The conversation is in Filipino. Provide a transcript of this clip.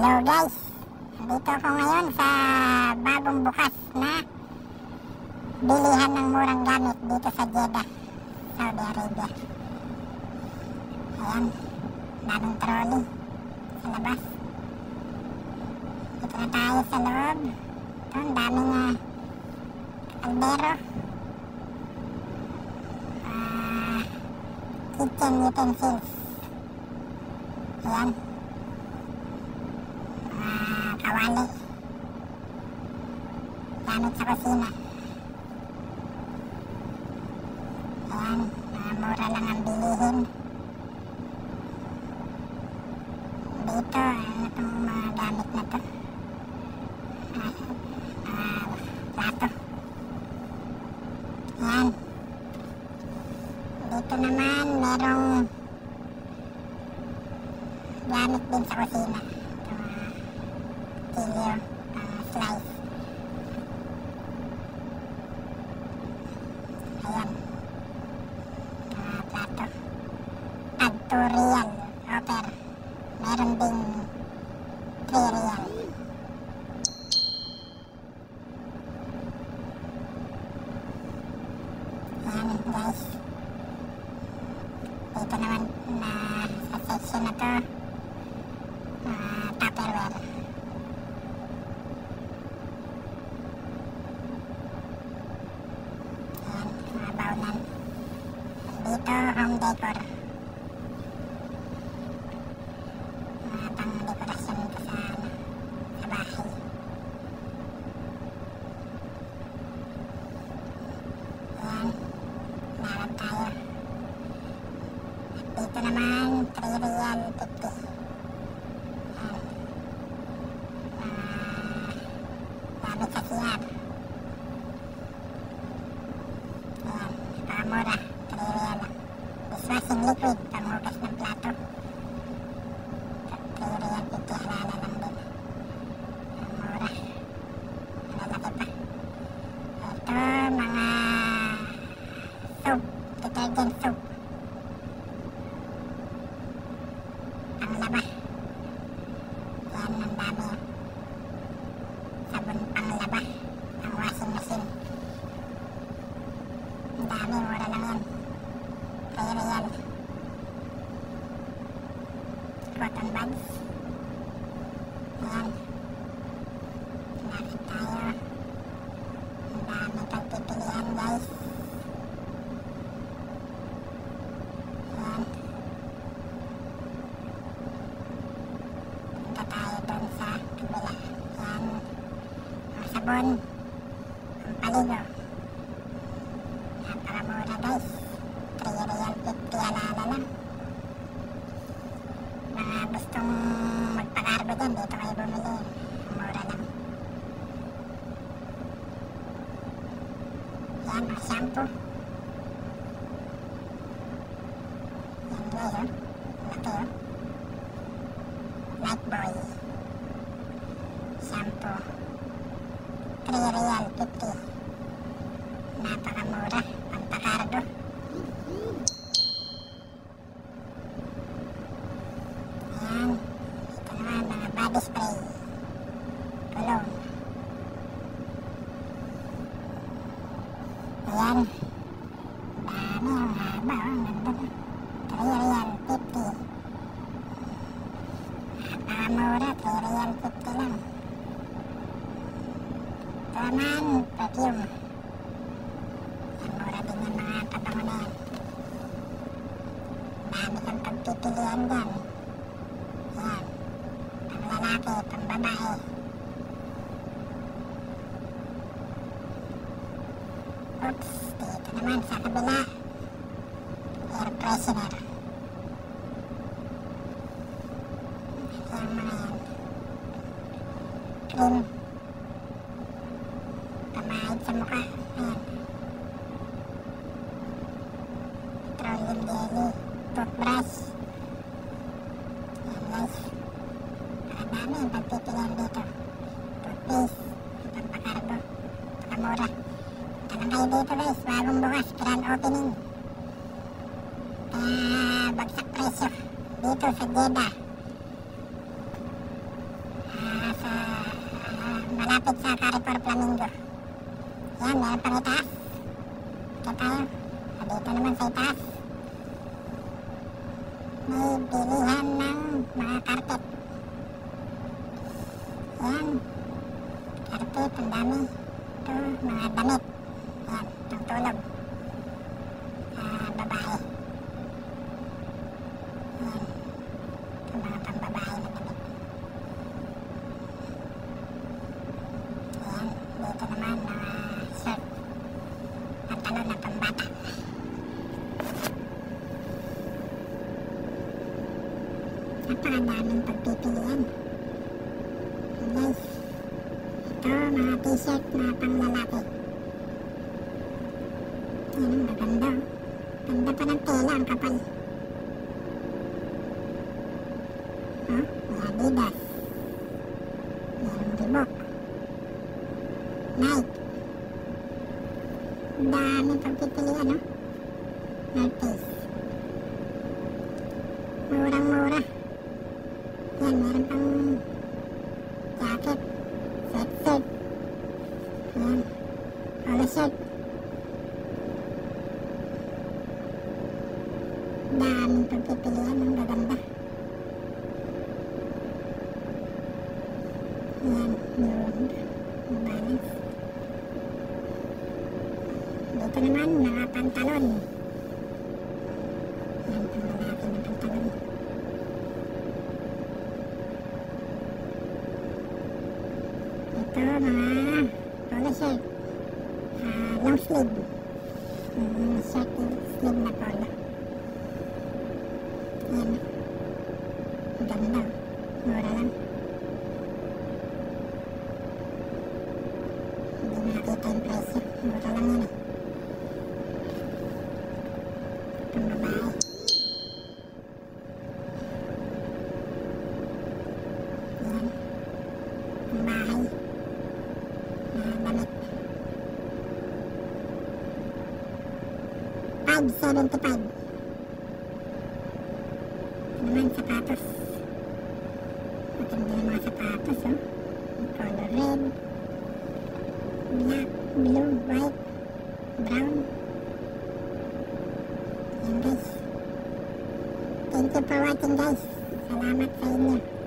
Hello guys, dito ako ngayon sa bagong bukas na bilihan ng murang gamit dito sa Jeddah, Saudi Arabia. Ayan, daming trolley sa labas. Dito na tayo sa loob. Ito, ang daming uh, kaldero. Ah, kitchen utensils. Ayan. Mga kawali. Gamit sa kusina. Ayan, mga mura lang ang bilihin. Dito, ano itong mga gamit na to? Ah, ah, plato. Ayan. Dito naman, merong gamit din sa kusina. Mga tilyo, uh, slice. Ayan. Mga plato. Tag 2 real. Meron ding 3 real. Ayan guys. Dito naman na sa section na to. Uh, ブルブルアンプップ Panglaba. Yan, ang dami. Sabon panglaba. Ang washing machine. Ang dami, mura lang yan. 3 real. Cotton buds. Ayan. Lapit tayo. Ang dami pagpipilian guys. Ayan. Punta tayo doon sa kabila. Ayan. Sabon. Ang paligo. Napakamura guys. 3 real 50 alala lang. Mga gustong magpakargo dyan, dito kayo bumili. Mura lang. Yan, mga shampoo. Yan guys, oh. Laki, oh. Lifebuoy. Shampoo. 3 real 50. Napakamura. Pampakargo. Ayan. Ito naman, mga body spray. Cologne. Ayan. Dami, ang haba. oh, Ang ganda. 3 real 50. Napakamura, 3 real 50 lang. Ito naman, perfume. Ang mura din yung mga pabango na yan. Dami kang pagpipilian dyan. Yan. Pang lalaki, pang babae. Oops, dito naman sa kabila. Air freshener. Yan mga yan. Cream. Pamahid sa mukha. Ayan. Petroleum jelly. Toothbrush. Yan guys. Ang dami yung pagpipilian dito. Toothpaste. Pampakargo. Pakamura. Tanong kayo dito guys. Bagong bukas. Grand opening. Kaya bagsak presyo. Dito sa Jeddah. malapit sa Carrefour Flamingo. Yan, meron pang itaas. Ito tayo. Ah, Dito naman sa itaas. Bilihan ng mga carpet. Yan. Carpet, ang dami. Ito, mga damit. Yan, ang tulog. Ah, babae. Yan. Ito, mga pambabae na damit. Yan, dito naman mga shirt. Pantalon na pambata. Napakadaming pagpipilian. Guys, ito mga t-shirt na panglalaki. Yan ang maganda. Ganda pa ng tela, ang kapal. Oh, may Adidas. Merong Reebok. Nike. Dami pagpipilian, no? Face. Murang-mura. Yan, meron pang jacket, sweatshirt. Yan, polo shirt. Daming pagpipilian, ang gaganda. Yan, yun. New Balance. Dito naman, mga pantalon. Yan, pang lalaki na pantalon. Ito, mga polo shirt. Ah, long sleeve. Mm, shirt, sleeve na polo. Yan. Ang ganda. Mura lang. Hindi nakakita yung presyo. Mura lang yun eh. Pang babae. Yan. Pang bahay. Mga damit. 575. Ito naman sapatos. Matindi yung mga sapatos, oh. Yung color red, black, blue, white, brown. Yan guys. Thank you for watching guys. Salamat sa inyo.